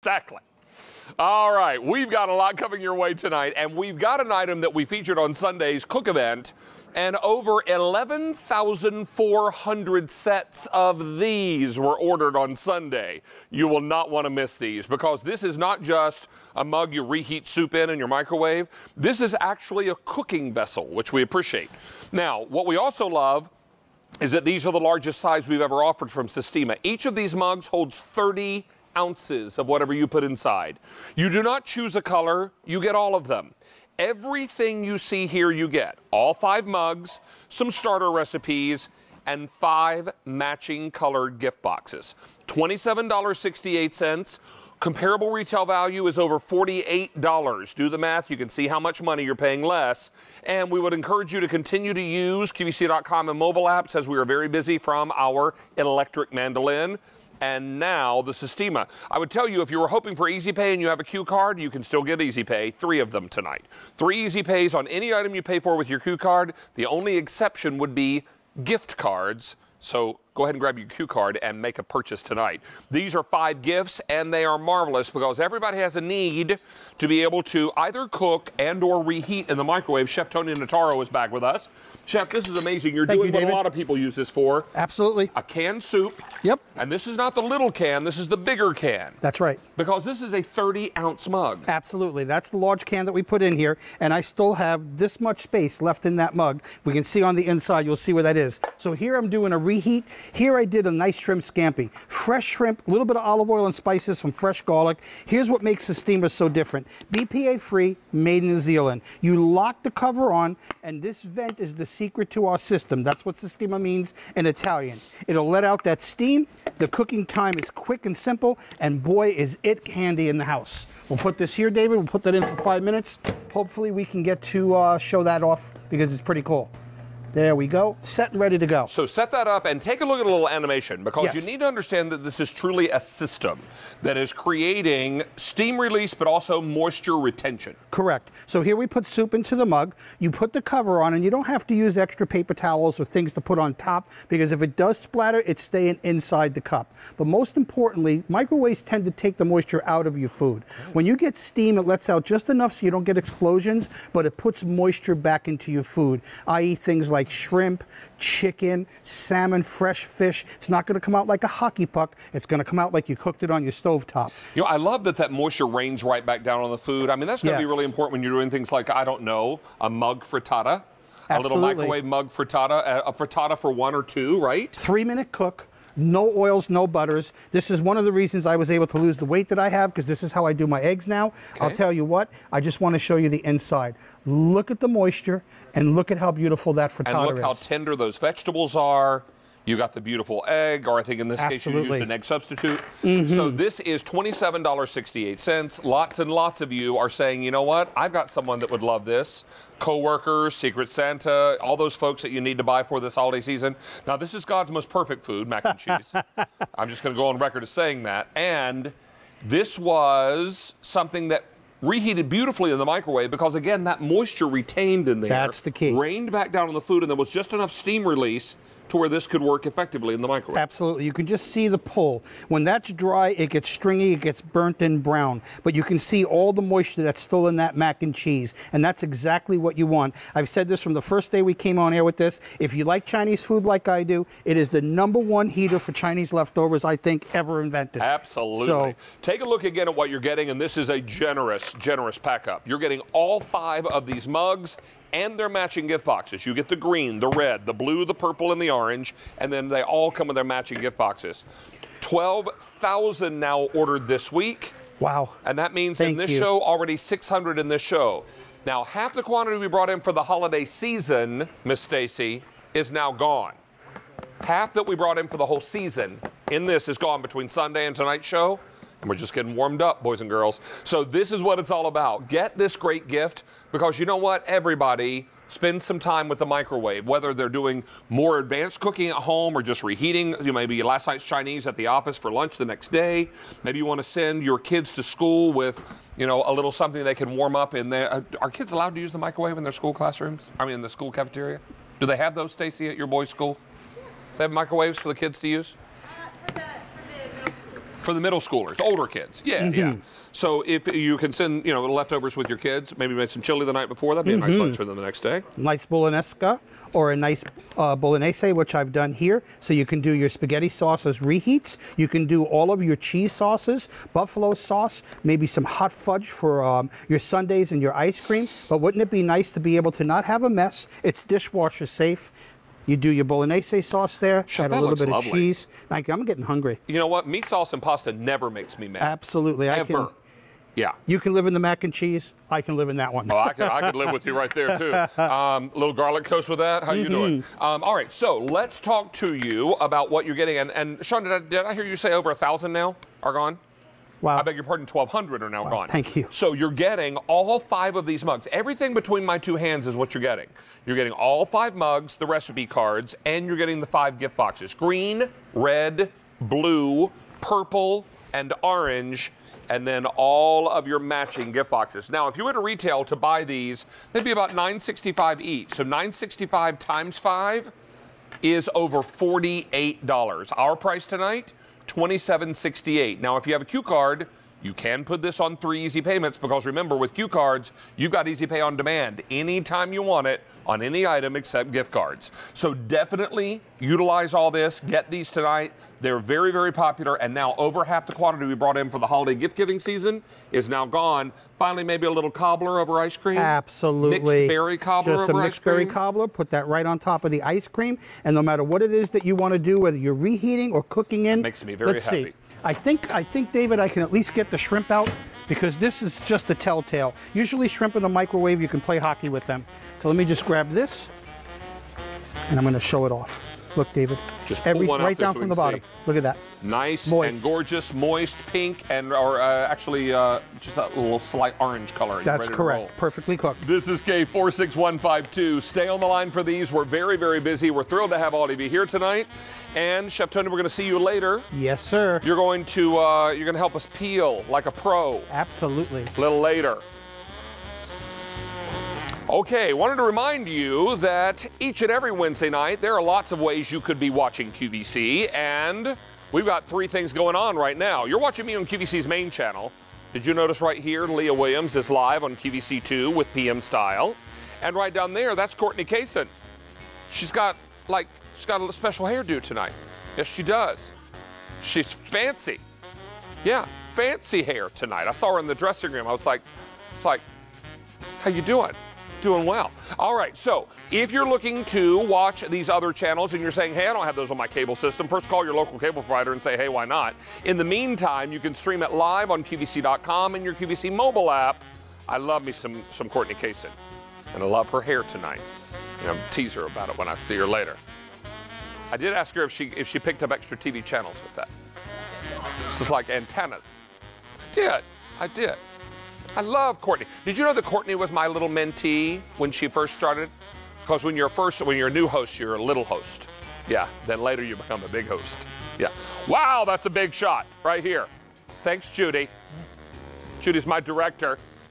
Exactly. All right, we've got a lot coming your way tonight, and we've got an item that we featured on Sunday's cook event, and over 11,400 sets of these were ordered on Sunday. You will not want to miss these because this is not just a mug you reheat soup in in your microwave. This is actually a cooking vessel, which we appreciate. Now, what we also love is that these are the largest size we've ever offered from Sistema. Each of these mugs holds 30 ounces of whatever you put inside. You do not choose a color, you get all of them. Everything you see here, you get all five mugs, some starter recipes, and five matching colored gift boxes. $27.68. Comparable retail value is over $48. Do the math. You can see how much money you're paying less. And we would encourage you to continue to use QVC.com and mobile apps as we are very busy from our electric mandolin and now the Sistema. I would tell you if you were hoping for Easy Pay and you have a Q card, you can still get Easy Pay, three of them tonight. Three Easy Pays on any item you pay for with your Q card. The only exception would be gift cards. So go ahead and grab your Q card and make a purchase tonight. These are five gifts and they are marvelous because everybody has a need to be able to either cook and or reheat in the microwave. Chef Tony Notaro is back with us. Chef, this is amazing. You're Thank doing you, what David. a lot of people use this for. Absolutely. A canned soup. Yep. And this is not the little can, this is the bigger can. That's right. Because this is a 30 ounce mug. Absolutely. That's the large can that we put in here, and I still have this much space left in that mug. We can see on the inside, you'll see where that is. So here I'm doing a reheat. Here I did a nice shrimp scampi. Fresh shrimp, a little bit of olive oil and spices from fresh garlic. Here's what makes the steamer so different. BPA free, made in New Zealand. You lock the cover on, and this vent is the secret to our system. That's what Sistema means in Italian. It'll let out that steam. The cooking time is quick and simple, and boy, is it handy in the house. We'll put this here, David. We'll put that in for five minutes. Hopefully, we can get to uh, show that off because it's pretty cool. There we go, set and ready to go. So set that up and take a look at a little animation because Yes. you need to understand that this is truly a system that is creating steam release but also moisture retention. Correct. So here we put soup into the mug. You put the cover on, and you don't have to use extra paper towels or things to put on top because if it does splatter, it's staying inside the cup. But most importantly, microwaves tend to take the moisture out of your food. Mm. When you get steam, it lets out just enough so you don't get explosions, but it puts moisture back into your food, i.e., things like shrimp, chicken, salmon, fresh fish. It's not going to come out like a hockey puck. It's going to come out like you cooked it on your stovetop. You know, I love that that moisture rains right back down on the food. I mean, that's going to be really important when you're doing things like, I don't know, a mug frittata, a little microwave mug frittata, a- a frittata for one or two, right? three minute cook no oils no butters. This is one of the reasons i was able to lose the weight that i have because this is how i do my eggs now. I'll tell you what i just want to show you the inside. Look at the moisture and look at how beautiful that frittata And look is how tender those vegetables are. You got the beautiful egg, or I think in this case you Absolutely. used an egg substitute. Mm-hmm. So this is $27.68. Lots and lots of you are saying, you know what? I've got someone that would love this. Coworkers, Secret Santa, all those folks that you need to buy for this holiday season. Now, this is God's most perfect food, mac and cheese. I'm just going to go on record as saying that. And this was something that reheated beautifully in the microwave because again that moisture retained in there That's the key. rained back down on the food and there was just enough steam release to where this could work effectively in the microwave Absolutely. You can just see the pull. When that's dry, it gets stringy, it gets burnt and brown. But you can see all the moisture that's still in that mac and cheese. And that's exactly what you want. I've said this from the first day we came on air with this. If you like Chinese food like I do, it is the number one heater for Chinese leftovers, I think, ever invented. Absolutely. So, Take a look again at what you're getting, and this is a generous, generous pack up. You're getting all five of these mugs and their matching gift boxes. You get the green, the red, the blue, the purple, and the orange, and then they all come with their matching gift boxes. 12,000 now ordered this week. wow. And that means in this you. show, already 600 in this show. Now, half the quantity we brought in for the holiday season, Miss Stacy, is now gone. Half that we brought in for the whole season in this is gone between Sunday and tonight's show. And we're just getting warmed up, boys and girls. So, this is what it's all about. Get this great gift because you know what? Everybody spends some time with the microwave, whether they're doing more advanced cooking at home or just reheating. You know, maybe last night's Chinese at the office for lunch the next day. Maybe you want to send your kids to school with, you know, a little something they can warm up in there. Uh, Are kids allowed to use the microwave in their school classrooms? I mean, in the school cafeteria? Do they have those, Stacy, at your boys' school? They have microwaves for the kids to use? For the, middle school. For the middle schoolers, older kids. Yeah, yeah. Mm-hmm. So if you can send, you know, leftovers with your kids, maybe make some chili the night before, that'd be a nice Mm-hmm. lunch for them the next day. nice bolognese or a nice uh, bolognese, which I've done here. So you can do your spaghetti sauces reheats. You can do all of your cheese sauces, buffalo sauce, maybe some hot fudge for um, your sundaes and your ice cream. But wouldn't it be nice to be able to not have a mess? It's dishwasher safe. You do your bolognese sauce there, add a little bit lovely. of cheese. Like, I'm getting hungry. You know what? Meat sauce and pasta never makes me mad. Absolutely. I Ever. can, Yeah. you can live in the mac and cheese. I can live in that one. Oh, I could, I could live with you right there too. Um, little garlic toast with that. How you doing? Mm-hmm. Um, all right, so let's talk to you about what you're getting. And, and Sean, did I, did I hear you say over a thousand now are gone? Wow. I beg your pardon, 1,200 are now gone. thank you. So you're getting all five of these mugs. Everything between my two hands is what you're getting. You're getting all five mugs, the recipe cards, and you're getting the five gift boxes green, red, blue, purple, and orange. And then all of your matching gift boxes. Now, if you were to retail to buy these, they'd be about 9.65 each. So 9.65 times five is over $48. Our price tonight, $27.68. Now, if you have a Q card, you can put this on three easy payments because remember, with Q cards, you've got easy pay on demand anytime you want it on any item except gift cards. So definitely utilize all this. Get these tonight. They're very, very popular. And now over half the quantity we brought in for the holiday gift giving season is now gone. Finally, maybe a little cobbler over ice cream. Absolutely. Mixed berry cobbler Just a mixed berry cobbler. Put that right on top of the ice cream, and no matter what it is that you want to do, whether you're reheating or cooking in, Makes me very let's happy. See. I think I think David, I can at least get the shrimp out because this is just a telltale. Usually, shrimp in the microwave, you can play hockey with them. So let me just grab this, and I'm going to show it off. Look, David. Just pull Every, one right down so from the bottom. see. Look at that. Nice Moist. and gorgeous, moist, pink, and or uh, actually uh, just that little slight orange color. That's correct. Perfectly cooked. This is K46152. Stay on the line for these. We're very, very busy. We're thrilled to have all of you here tonight. And Chef Tony, we're going to see you later. Yes, sir. You're going to uh, you're going to help us peel like a pro Absolutely. a little later. Okay, wanted to remind you that each and every Wednesday night, there are lots of ways you could be watching QVC, and we've got three things going on right now. You're watching me on QVC's main channel. Did you notice right here, Leah Williams is live on QVC2 with PM Style. And right down there, that's Courtney Cason. She's got, like, she's got a special hairdo tonight. Yes, she does. She's fancy. Yeah, fancy hair tonight. I saw her in the dressing room. I was like, it's like, how you doing? Doing well. All right, so if you're looking to watch these other channels and you're saying, hey, I don't have those on my cable system, first call your local cable provider and say, hey, why not? In the meantime, you can stream it live on QVC.com and your QVC mobile app. I love me some, some Courtney Cason, and I love her hair tonight. And I'm tease her about it when I see her later. I did ask her if she if she picked up extra TV channels with that. This is like antennas. I did. I did. I love Courtney. Did you know that Courtney was my little mentee when she first started? Because when you're first, when you're a new host, you're a little host. Yeah. Then later you become a big host. Yeah. Wow, that's a big shot right here. Thanks, Judy. Judy's my director.